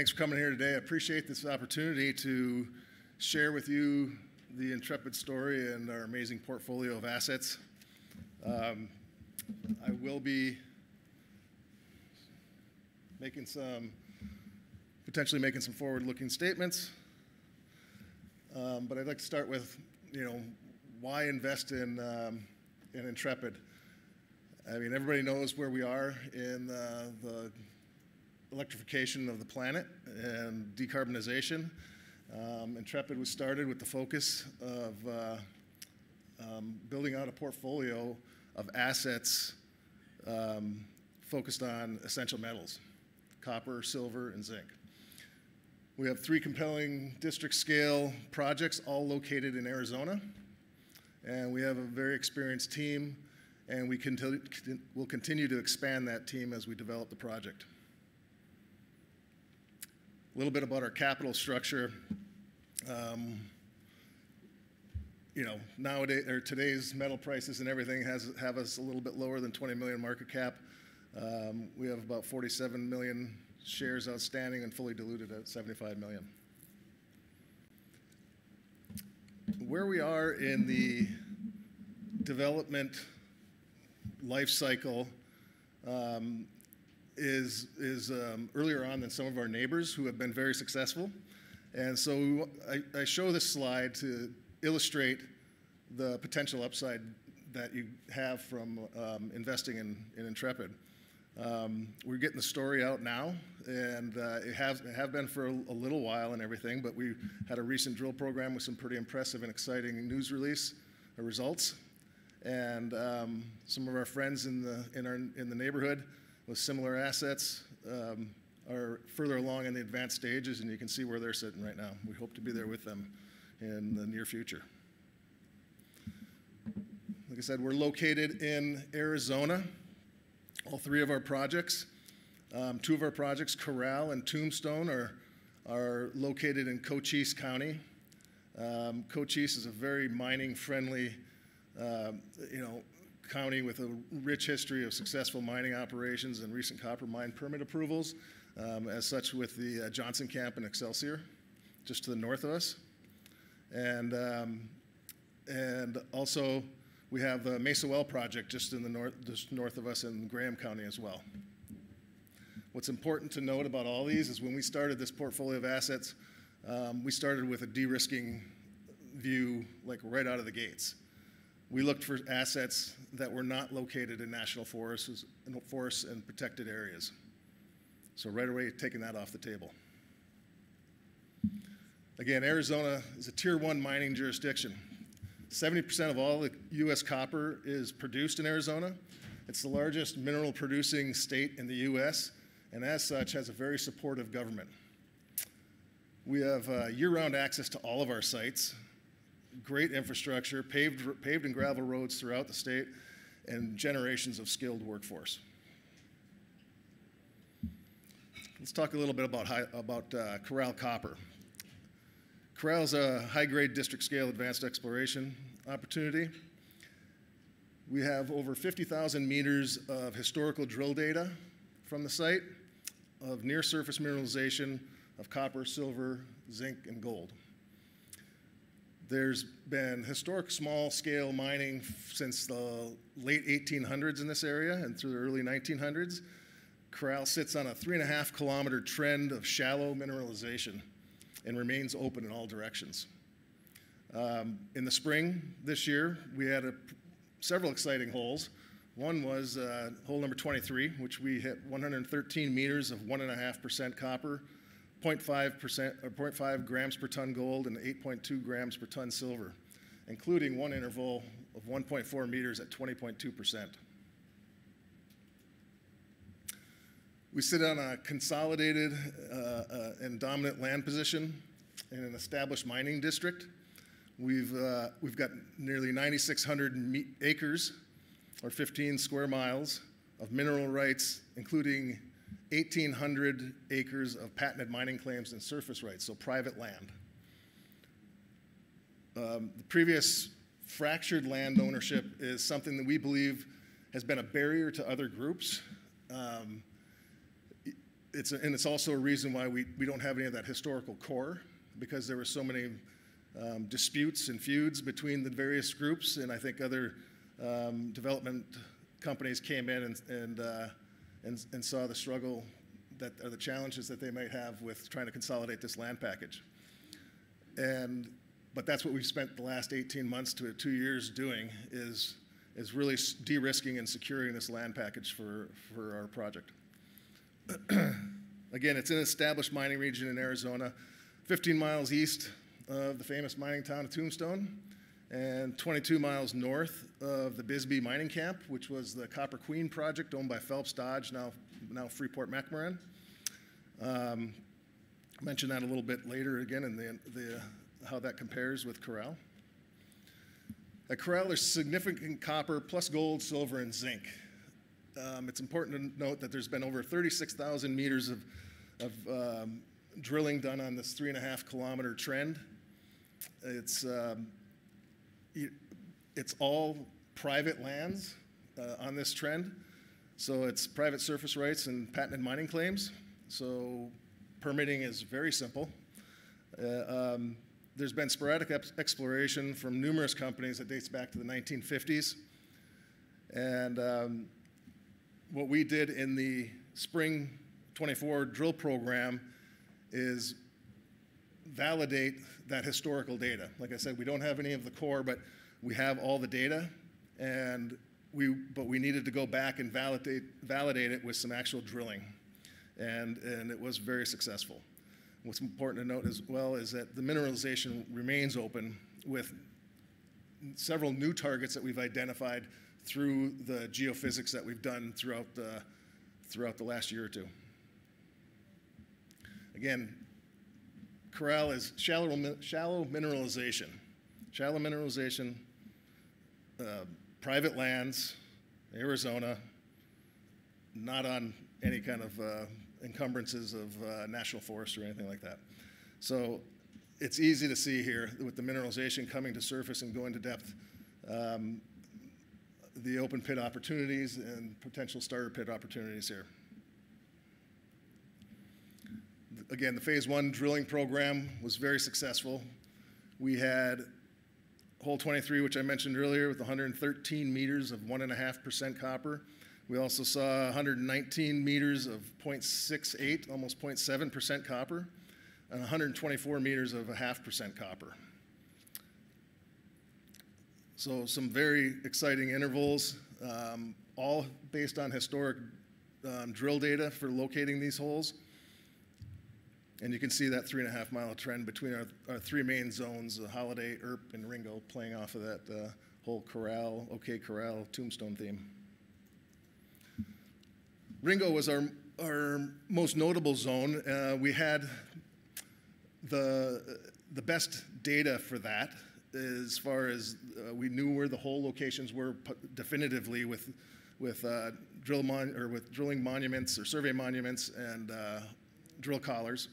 Thanks for coming here today. I appreciate this opportunity to share with you the Intrepid story and our amazing portfolio of assets. Um, I will be making some, potentially making some forward-looking statements. Um, but I'd like to start with, you know, why invest in, um, in Intrepid? I mean, everybody knows where we are in uh, the electrification of the planet and decarbonization. Um, Intrepid was started with the focus of uh, um, building out a portfolio of assets um, focused on essential metals, copper, silver, and zinc. We have three compelling district scale projects, all located in Arizona. And we have a very experienced team, and we will continue to expand that team as we develop the project. A little bit about our capital structure. Um, you know, nowadays or today's metal prices and everything has have us a little bit lower than 20 million market cap. Um, we have about 47 million shares outstanding and fully diluted at 75 million. Where we are in the development life cycle um, is, is um, earlier on than some of our neighbors who have been very successful. And so I, I show this slide to illustrate the potential upside that you have from um, investing in, in Intrepid. Um, we're getting the story out now, and uh, it, has, it have been for a, a, little while and everything, but we had a recent drill program with some pretty impressive and exciting news release uh, results. And um, some of our friends in the, in, our, in the neighborhood with similar assets um, are further along in the advanced stages, and you can see where they're sitting right now. We hope to be there with them in the near future. Like I said, we're located in Arizona. All three of our projects, um, two of our projects, Corral and Tombstone, are, are located in Cochise County. Um, Cochise is a very mining friendly, uh, you know, county with a rich history of successful mining operations and recent copper mine permit approvals, um, as such with the uh, Johnson Camp and Excelsior, just to the north of us. And, um, and also, we have the Mesa Well project just in the north, just north of us in Graham County as well. What's important to note about all these is when we started this portfolio of assets, um, we started with a de-risking view like right out of the gates we looked for assets that were not located in national forests, forests and protected areas. So right away, taking that off the table. Again, Arizona is a tier one mining jurisdiction. 70% of all the U.S. copper is produced in Arizona. It's the largest mineral producing state in the U.S., and as such, has a very supportive government. We have uh, year round access to all of our sites, great infrastructure, paved, paved and gravel roads throughout the state, and generations of skilled workforce. Let's talk a little bit about, high, about uh, Corral Copper. Corral is a high-grade district-scale advanced exploration opportunity. We have over 50,000 meters of historical drill data from the site of near-surface mineralization of copper, silver, zinc, and gold. There's been historic small scale mining since the late 1800s in this area and through the early 1900s. Corral sits on a three and a half kilometer trend of shallow mineralization and remains open in all directions. Um, in the spring this year, we had a, several exciting holes. One was uh, hole number 23, which we hit 113 meters of 1.5% copper, 0.5%, or 0.5 grams per ton gold and 8.2 grams per ton silver, including one interval of 1.4 meters at 20.2%. We sit on a consolidated uh, uh, and dominant land position in an established mining district. We've, uh, we've got nearly 9,600 acres, or 15 square miles, of mineral rights, including 1,800 acres of patented mining claims and surface rights, so private land. Um, the previous fractured land ownership is something that we believe has been a barrier to other groups. Um, it's, a- and it's also a reason why we, we don't have any of that historical core, because there were so many um, disputes and feuds between the various groups, and I think other um, development companies came in and, and, uh, and, and saw the struggle that, or the challenges that they might have with trying to consolidate this land package. And, but that's what we've spent the last 18 months to two years doing, is, is really de-risking and securing this land package for, for our project. Again, it's an established mining region in Arizona, 15 miles east of the famous mining town of Tombstone, and 22 miles north of the Bisbee Mining Camp, which was the Copper Queen project owned by Phelps Dodge, now, now Freeport McMoRan. Um, mention that a little bit later again in the, the, how that compares with Corral. At Corral, there's significant copper plus gold, silver, and zinc. Um, it's important to note that there's been over 36,000 meters of, of um, drilling done on this three and a half kilometer trend. It's, um, it's all private lands uh, on this trend. So it's private surface rights and patented mining claims. So permitting is very simple. Uh, um, there's been sporadic ex- exploration from numerous companies that dates back to the 1950s. And um, what we did in the spring 24 drill program is validate that historical data. Like I said, we don't have any of the core, but we have all the data, and we but we needed to go back and validate validate it with some actual drilling, and and it was very successful. What's important to note as well is that the mineralization remains open with several new targets that we've identified through the geophysics that we've done throughout the, throughout the last year or two. Again, Corral is shallow, shallow mineralization. Shallow mineralization, uh, private lands, Arizona, not on any kind of uh, encumbrances of uh, national forest or anything like that. So it's easy to see here with the mineralization coming to surface and going to depth, um, the open pit opportunities and potential starter pit opportunities here. Again, the phase one drilling program was very successful. We had hole 23, which I mentioned earlier, with 113 meters of 1.5% copper. We also saw 119 meters of 0.68, almost 0.7% copper, and 124 meters of a half percent copper. So some very exciting intervals, um, all based on historic um, drill data for locating these holes. And you can see that three and a half mile trend between our, our three main zones, uh, Holiday, Earp, and Ringo, playing off of that uh, whole Corral, OK Corral tombstone theme. Ringo was our, our most notable zone. Uh, we had the, the best data for that as far as uh, we knew where the hole locations were definitively with, with, uh, drill mon- or with drilling monuments or survey monuments and uh, drill collars.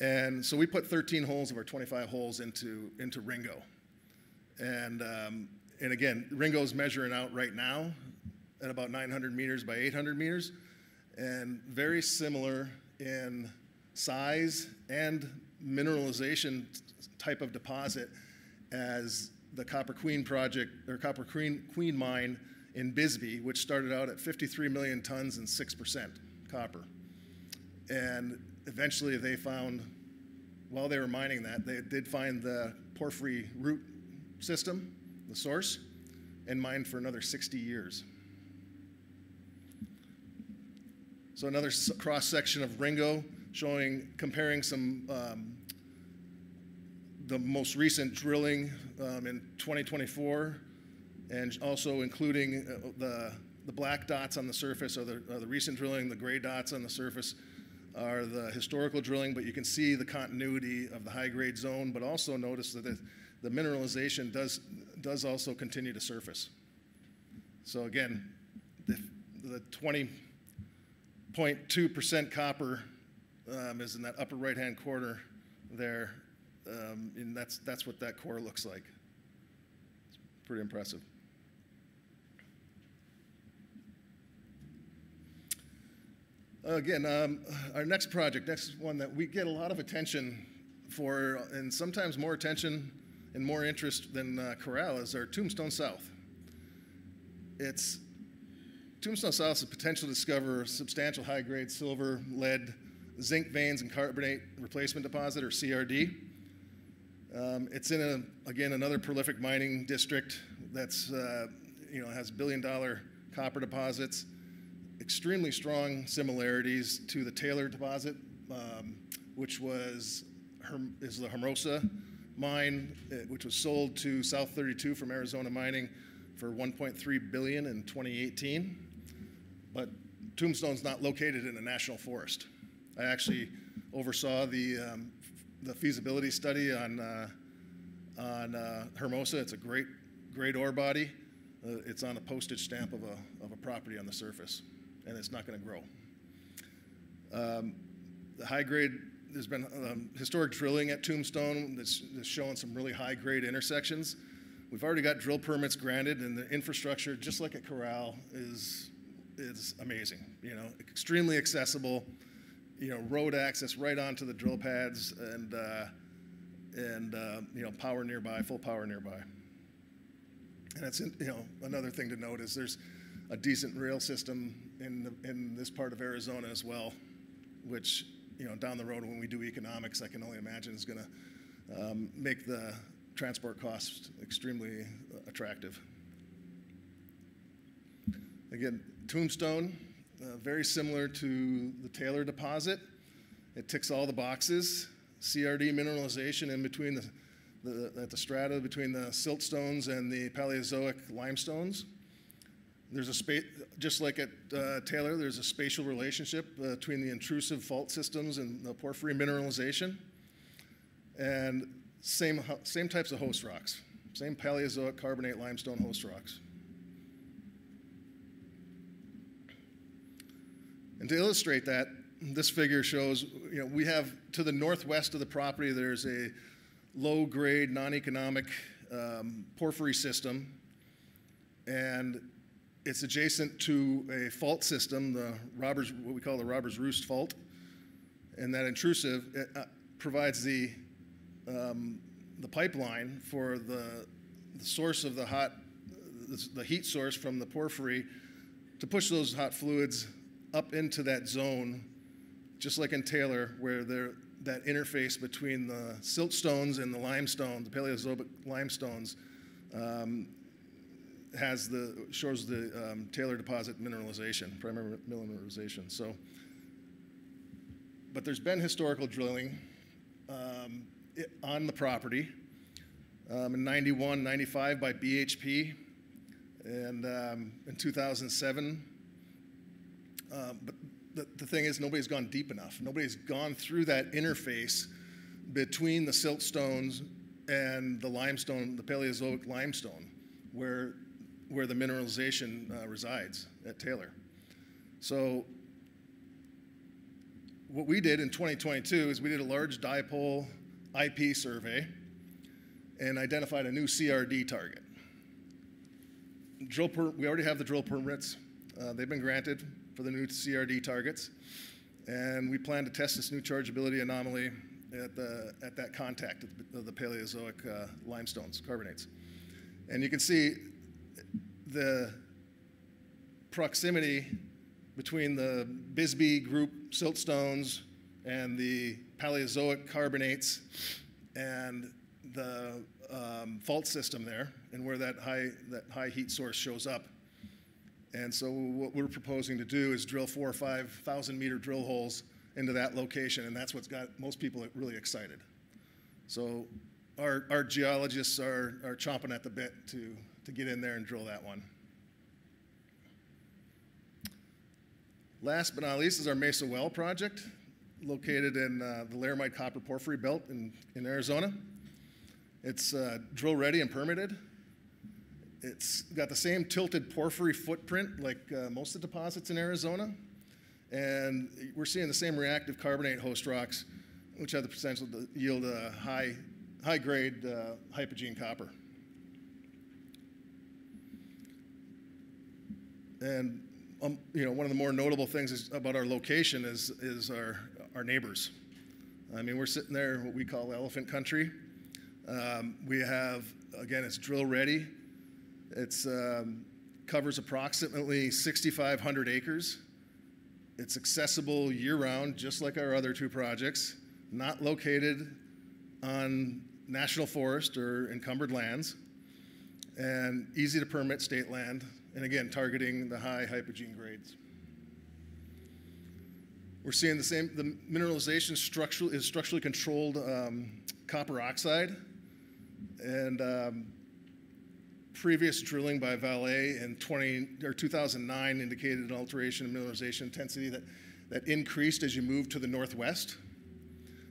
And so we put 13 holes of our 25 holes into, into Ringo. And, um, and again, Ringo's measuring out right now at about 900 meters by 800 meters, and very similar in size and mineralization type of deposit as the Copper Queen project or Copper Queen, Queen mine in Bisbee, which started out at 53 million tons and 6% copper. And eventually they found, while they were mining that, they did find the porphyry root system, the source, and mined for another 60 years. So another cross section of Ringo showing, comparing some, um, the most recent drilling um, in 2024, and also including uh, the, the black dots on the surface are the, are the recent drilling, the gray dots on the surface are the historical drilling, but you can see the continuity of the high-grade zone, but also notice that the, the mineralization does, does also continue to surface. So again, the, the 20.2% copper um, is in that upper right-hand corner there, um, and that's, that's what that core looks like. It's pretty impressive. Again, um, our next project, next one that we get a lot of attention for, and sometimes more attention and more interest than uh, Corral, is our Tombstone South. It's Tombstone South is a potential to discover substantial high-grade silver, lead, zinc veins and carbonate replacement deposit, or CRD. Um, it's in a, again another prolific mining district that's uh, you know has billion-dollar copper deposits, extremely strong similarities to the Taylor deposit, um, which was is the Hermosa mine, uh, which was sold to South32 from Arizona Mining for 1.3 billion in 2018. But Tombstone's not located in a national forest. I actually oversaw the um, the feasibility study on uh, on uh, Hermosa. It's a great great ore body. Uh, it's on a postage stamp of a of a property on the surface, and it's not going to grow. Um, the high grade. There's been um, historic drilling at Tombstone that's, that's showing some really high grade intersections. We've already got drill permits granted, and the infrastructure, just like at Corral, is is amazing. You know, extremely accessible you know, road access right onto the drill pads and, uh, and uh, you know, power nearby, full power nearby. And that's, you know, another thing to note is there's a decent rail system in, the, in this part of Arizona as well, which, you know, down the road when we do economics, I can only imagine is going to um, make the transport costs extremely attractive. Again, Tombstone, uh, very similar to the Taylor deposit. It ticks all the boxes. CRD mineralization in between the, the, at the strata between the siltstones and the Paleozoic limestones. There's a space, just like at uh, Taylor, there's a spatial relationship uh, between the intrusive fault systems and the porphyry mineralization. And same, same types of host rocks, same Paleozoic carbonate limestone host rocks. And to illustrate that, this figure shows, you know, we have to the northwest of the property, there's a low grade, non economic um, porphyry system. And it's adjacent to a fault system, the Robbers, what we call the Robbers Roost Fault. And that intrusive uh, provides the, um, the pipeline for the, the source of the hot, the, the heat source from the porphyry to push those hot fluids up into that zone, just like in Taylor, where there, that interface between the siltstones and the limestone, the Paleozoic limestones, um, has the shows the um, Taylor deposit mineralization, primary mineralization. So, but there's been historical drilling um, it, on the property um, in 91, 95 by BHP, and um, in 2007 um, but the, the thing is, nobody's gone deep enough. Nobody's gone through that interface between the siltstones and the limestone, the Paleozoic limestone, where, where the mineralization uh, resides at Taylor. So what we did in 2022 is we did a large dipole IP survey and identified a new CRD target. Drill per, we already have the drill permits. Uh, they've been granted for the new CRD targets. And we plan to test this new chargeability anomaly at, the, at that contact of the Paleozoic uh, limestones, carbonates. And you can see the proximity between the Bisbee group siltstones and the Paleozoic carbonates and the um, fault system there and where that high, that high heat source shows up. And so what we're proposing to do is drill four or 5,000 meter drill holes into that location, and that's what's got most people really excited. So our, our geologists are, are chomping at the bit to, to get in there and drill that one. Last but not least is our Mesa Well project, located in uh, the Laramide Copper Porphyry Belt in, in Arizona. It's uh, drill ready and permitted. It's got the same tilted porphyry footprint like uh, most of the deposits in Arizona. And we're seeing the same reactive carbonate host rocks, which have the potential to yield a high, high grade uh, hypogene copper. And um, you know, one of the more notable things is, about our location is, is our, our neighbors. I mean, we're sitting there, what we call elephant country. Um, we have, again, it's drill ready. It's um, covers approximately 6,500 acres. It's accessible year round, just like our other two projects, not located on national forest or encumbered lands, and easy to permit state land, and again, targeting the high hypogene grades. We're seeing the same, the mineralization structural, is structurally controlled um, copper oxide, and um, previous drilling by Vale in 20, or 2009 indicated an alteration in mineralization intensity that, that increased as you move to the northwest.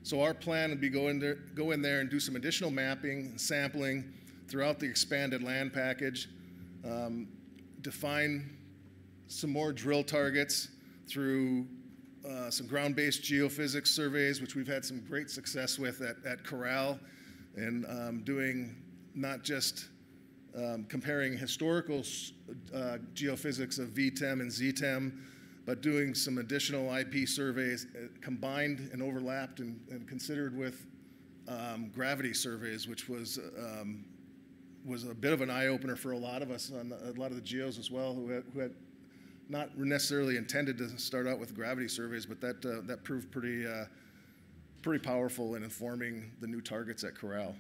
So our plan would be go in there, go in there and do some additional mapping and sampling throughout the expanded land package, um, define some more drill targets through uh, some ground-based geophysics surveys, which we've had some great success with at, at Corral, and um, doing not just um, comparing historical uh, geophysics of VTEM and ZTEM, but doing some additional IP surveys uh, combined and overlapped and, and considered with um, gravity surveys, which was um, was a bit of an eye opener for a lot of us on a lot of the geos as well, who had, who had not necessarily intended to start out with gravity surveys, but that uh, that proved pretty uh, pretty powerful in informing the new targets at Corral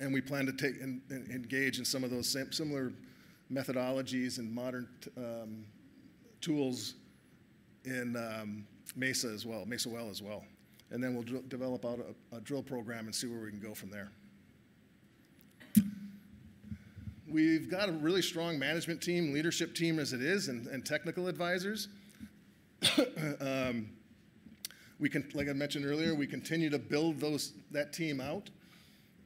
and we plan to take and, and engage in some of those similar methodologies and modern um, tools in um, Mesa as well, Mesa Well as well. And then we'll develop out a, a, drill program and see where we can go from there. We've got a really strong management team, leadership team as it is, and, and technical advisors. um, we can, like I mentioned earlier, we continue to build those that team out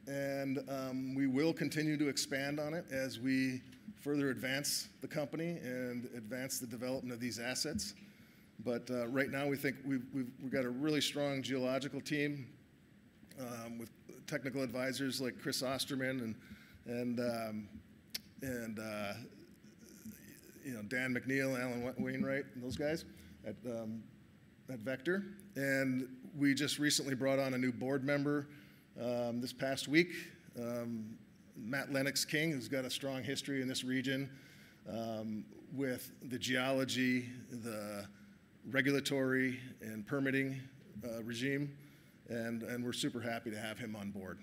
and um, we will continue to expand on it as we further advance the company and advance the development of these assets. But uh, right now, we think we've, we've, we've, got a really strong geological team um, with technical advisors like Chris Osterman and and um, and uh, you know Dan McNeil, Alan Wainwright, and those guys at um, at Vector. And we just recently brought on a new board member um, this past week. Um, Matt Lennox King, who's got a strong history in this region um, with the geology, the regulatory, and permitting uh, regime, and, and we're super happy to have him on board.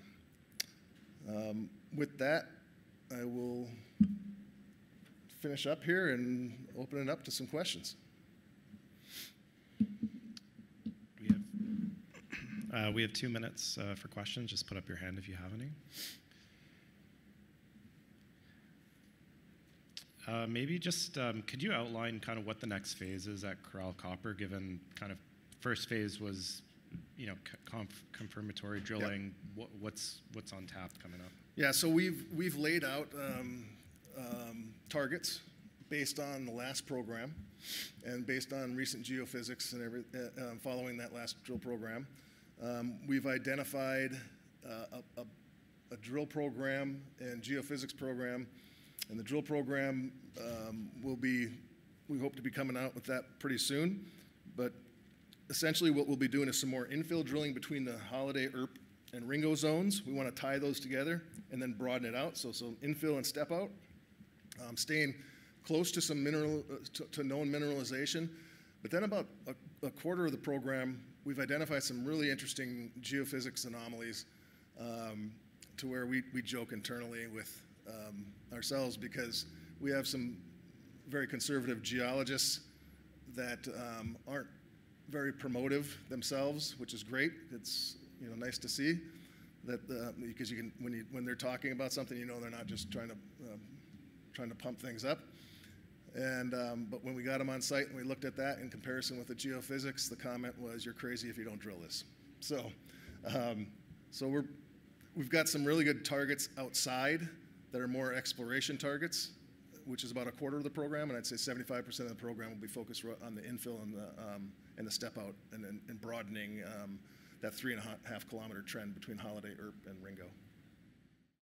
Um, with that, I will finish up here and open it up to some questions. Uh, we have two minutes uh, for questions. Just put up your hand if you have any. Uh, maybe just um, could you outline kind of what the next phase is at Corral Copper, given kind of first phase was, you know, conf- confirmatory drilling. Yep. What, what's what's on tap coming up? Yeah, so we've we've laid out um, um, targets based on the last program, and based on recent geophysics and every uh, um, following that last drill program. Um, we've identified uh, a, a, a, drill program and geophysics program, and the drill program um, will be, we hope to be coming out with that pretty soon. But essentially, what we'll be doing is some more infill drilling between the Holiday, Earp, and Ringo zones. We want to tie those together and then broaden it out. So, some infill and step out, um, staying close to some mineral, uh, to, to known mineralization. But then about a, a quarter of the program we've identified some really interesting geophysics anomalies um, to where we, we joke internally with um, ourselves because we have some very conservative geologists that um, aren't very promotive themselves, which is great. It's you know nice to see that uh, because you can when you when they're talking about something, you know they're not just trying to um, trying to pump things up. And, um, but when we got them on site and we looked at that in comparison with the geophysics, the comment was, you're crazy if you don't drill this. So, um, so we're, we've got some really good targets outside that are more exploration targets, which is about a quarter of the program, and I'd say 75% of the program will be focused on the infill and the, um, and the step out and, and, broadening um, that three and a half kilometer trend between Holiday, Earp, and Ringo.